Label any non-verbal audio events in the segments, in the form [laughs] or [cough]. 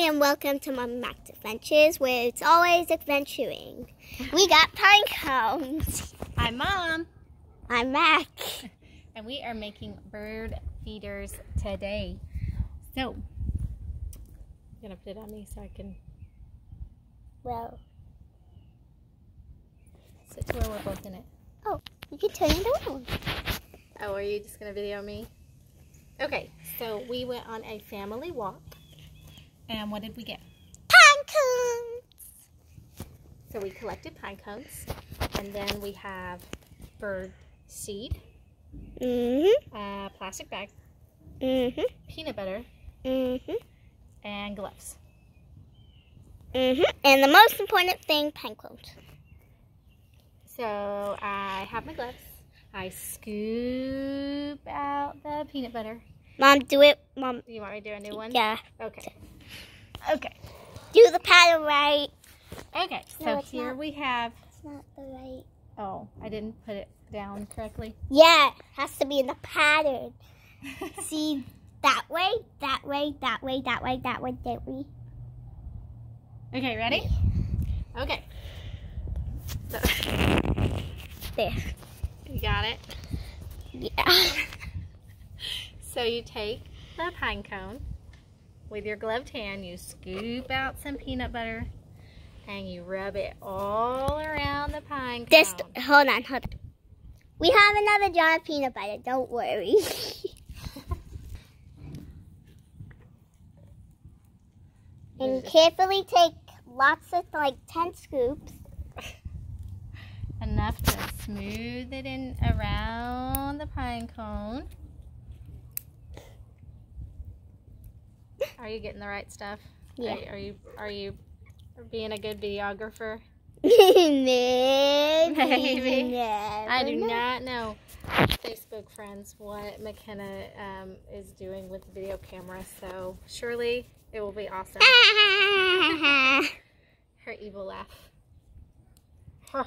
and welcome to Mom Max Adventures, where it's always adventuring. We got pine cones. I'm Mom. I'm Mac. And we are making bird feeders today. So, I'm gonna put it on me so I can Well, sit to where we're both in it. oh, you can turn it around. Oh, are you just gonna video me? Okay, so we went on a family walk. And what did we get? Pine cones. So we collected pine cones. And then we have bird seed, Mm-hmm. a plastic bag, Mm-hmm. peanut butter, Mm-hmm. and gloves. Mm-hmm. And the most important thing, pine cones. So I have my gloves. I scoop out the peanut butter. Mom, do it. Mom, Do you want me to do a new one? yeah. Okay. Okay. Do the pattern right. Okay. So No, here not. we have. It's not the right. Oh, I didn't put it down correctly. Yeah, it has to be in the pattern. [laughs] See, that way, that way, that way, that way, that way, that way. Okay, ready? Okay. So, [laughs] There. you got it. Yeah. [laughs] So you take the pine cone with your gloved hand, you scoop out some peanut butter, and you rub it all around the pine cone. Just hold on, hold on. We have another jar of peanut butter. Don't worry. [laughs] and carefully take lots of like ten scoops. enough to smooth it in around the pine cone. Are you getting the right stuff? Yeah. Are, are you are you being a good videographer? [laughs] Maybe. Maybe. I do know. not know, Facebook friends, what McKenna um, is doing with the video camera. So surely it will be awesome. [laughs] Her evil laugh. [laughs]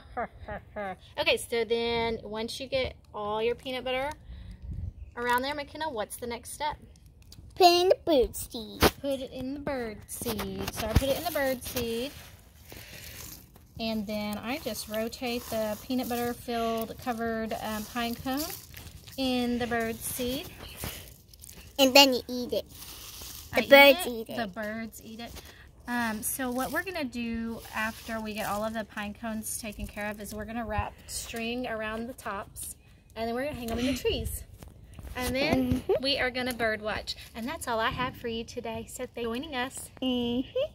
okay, so then once you get all your peanut butter around there, McKenna, what's the next step? Put in the bird seed. Put it in the bird seed. So I put it in the bird seed. And then I just rotate the peanut butter filled covered um, pine cone in the bird seed. And then you eat it. I The birds eat The it. birds eat it. Um, so what we're going to do after we get all of the pine cones taken care of is we're going to wrap string around the tops and then we're going to hang them in the trees. And then we are going to bird watch. And that's all I have for you today. So joining us. Mm-hmm.